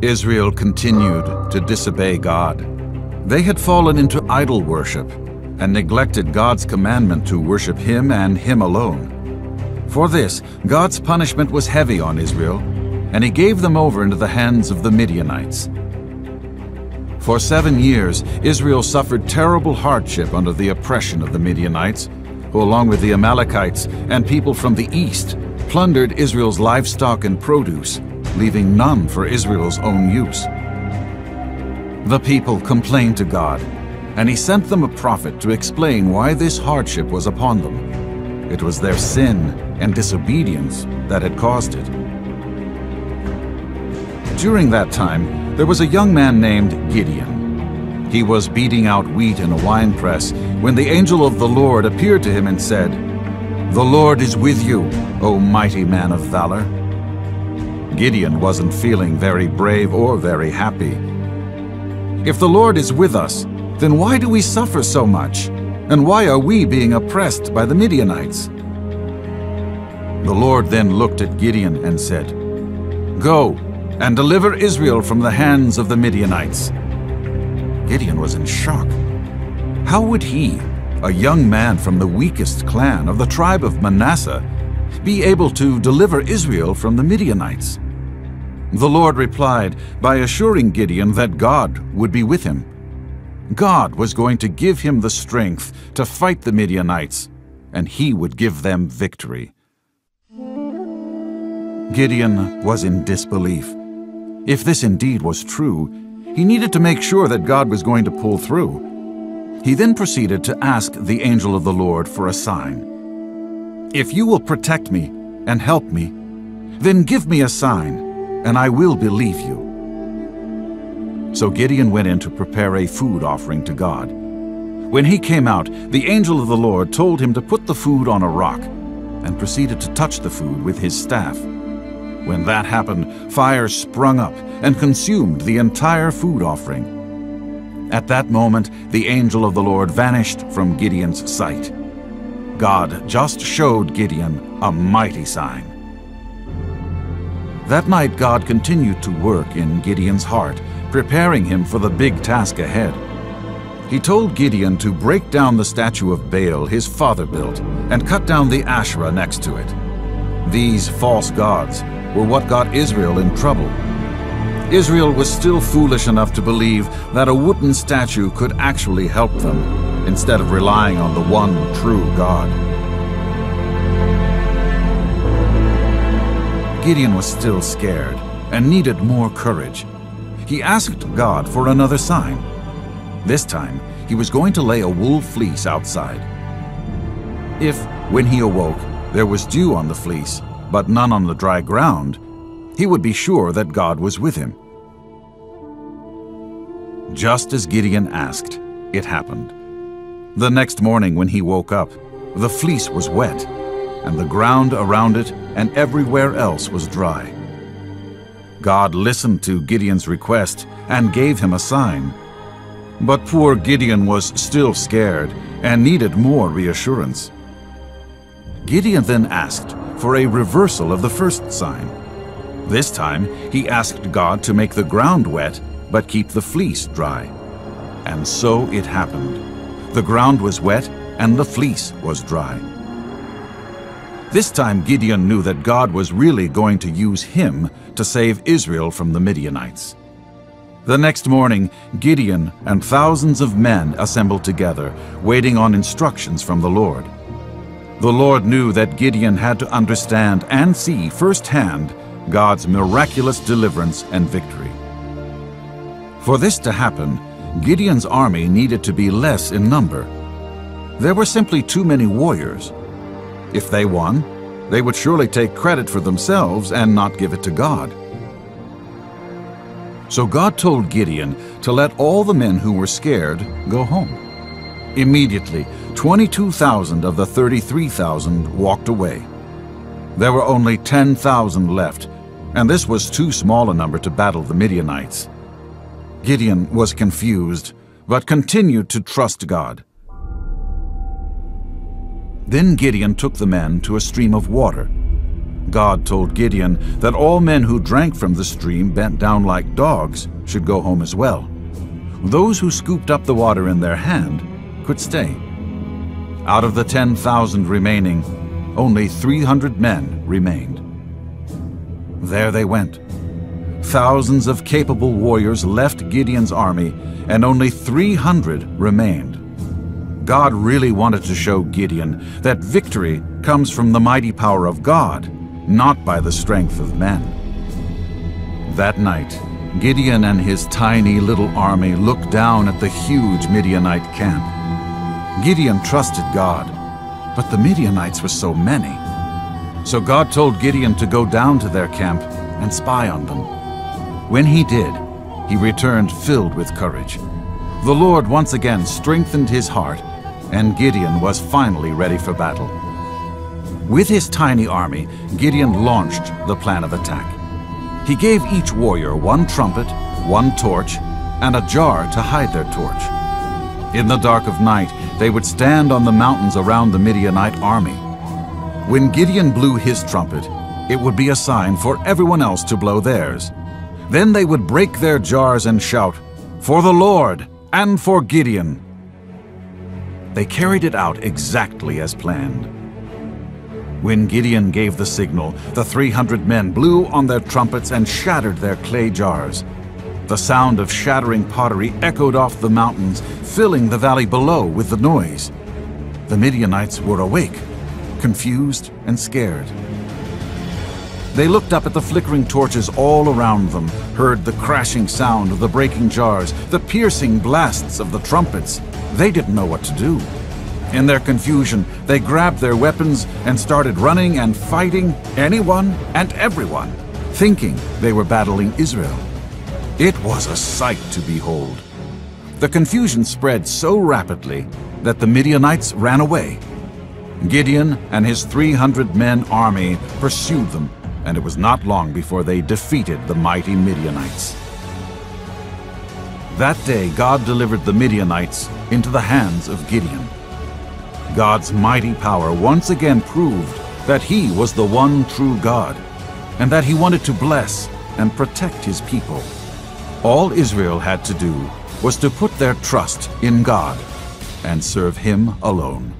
Israel continued to disobey God. They had fallen into idol worship and neglected God's commandment to worship Him and Him alone. For this, God's punishment was heavy on Israel, and He gave them over into the hands of the Midianites. For seven years, Israel suffered terrible hardship under the oppression of the Midianites, who, along with the Amalekites and people from the east, plundered Israel's livestock and produce, leaving none for Israel's own use. The people complained to God, and he sent them a prophet to explain why this hardship was upon them. It was their sin and disobedience that had caused it. During that time, there was a young man named Gideon. He was beating out wheat in a winepress when the angel of the Lord appeared to him and said, The Lord is with you, O mighty man of valor. Gideon wasn't feeling very brave or very happy. If the Lord is with us, then why do we suffer so much? And why are we being oppressed by the Midianites? The Lord then looked at Gideon and said, Go and deliver Israel from the hands of the Midianites. Gideon was in shock. How would he, a young man from the weakest clan of the tribe of Manasseh, be able to deliver Israel from the Midianites? The Lord replied by assuring Gideon that God would be with him. God was going to give him the strength to fight the Midianites, and he would give them victory. Gideon was in disbelief. If this indeed was true, he needed to make sure that God was going to pull through. He then proceeded to ask the angel of the Lord for a sign. If you will protect me and help me, then give me a sign and I will believe you. So Gideon went in to prepare a food offering to God. When he came out, the angel of the Lord told him to put the food on a rock, and proceeded to touch the food with his staff. When that happened, fire sprung up and consumed the entire food offering. At that moment, the angel of the Lord vanished from Gideon's sight. God just showed Gideon a mighty sign. That night God continued to work in Gideon's heart, preparing him for the big task ahead. He told Gideon to break down the statue of Baal his father built and cut down the Asherah next to it. These false gods were what got Israel in trouble. Israel was still foolish enough to believe that a wooden statue could actually help them, instead of relying on the one true God. Gideon was still scared and needed more courage. He asked God for another sign. This time, he was going to lay a wool fleece outside. If, when he awoke, there was dew on the fleece, but none on the dry ground, he would be sure that God was with him. Just as Gideon asked, it happened. The next morning when he woke up, the fleece was wet, and the ground around it and everywhere else was dry. God listened to Gideon's request and gave him a sign. But poor Gideon was still scared and needed more reassurance. Gideon then asked for a reversal of the first sign. This time, he asked God to make the ground wet but keep the fleece dry. And so it happened. The ground was wet and the fleece was dry. This time Gideon knew that God was really going to use him to save Israel from the Midianites. The next morning, Gideon and thousands of men assembled together, waiting on instructions from the Lord. The Lord knew that Gideon had to understand and see firsthand God's miraculous deliverance and victory. For this to happen, Gideon's army needed to be less in number. There were simply too many warriors, if they won, they would surely take credit for themselves and not give it to God. So God told Gideon to let all the men who were scared go home. Immediately, 22,000 of the 33,000 walked away. There were only 10,000 left, and this was too small a number to battle the Midianites. Gideon was confused, but continued to trust God. Then Gideon took the men to a stream of water. God told Gideon that all men who drank from the stream bent down like dogs should go home as well. Those who scooped up the water in their hand could stay. Out of the 10,000 remaining, only 300 men remained. There they went. Thousands of capable warriors left Gideon's army, and only 300 remained. God really wanted to show Gideon that victory comes from the mighty power of God, not by the strength of men. That night, Gideon and his tiny little army looked down at the huge Midianite camp. Gideon trusted God, but the Midianites were so many. So God told Gideon to go down to their camp and spy on them. When he did, he returned filled with courage. The Lord once again strengthened his heart and Gideon was finally ready for battle. With his tiny army, Gideon launched the plan of attack. He gave each warrior one trumpet, one torch, and a jar to hide their torch. In the dark of night, they would stand on the mountains around the Midianite army. When Gideon blew his trumpet, it would be a sign for everyone else to blow theirs. Then they would break their jars and shout, For the Lord and for Gideon. They carried it out exactly as planned. When Gideon gave the signal, the 300 men blew on their trumpets and shattered their clay jars. The sound of shattering pottery echoed off the mountains, filling the valley below with the noise. The Midianites were awake, confused and scared. They looked up at the flickering torches all around them, heard the crashing sound of the breaking jars, the piercing blasts of the trumpets. They didn't know what to do. In their confusion, they grabbed their weapons and started running and fighting anyone and everyone, thinking they were battling Israel. It was a sight to behold. The confusion spread so rapidly that the Midianites ran away. Gideon and his 300 men army pursued them, and it was not long before they defeated the mighty Midianites. That day God delivered the Midianites into the hands of Gideon. God's mighty power once again proved that he was the one true God, and that he wanted to bless and protect his people. All Israel had to do was to put their trust in God and serve him alone.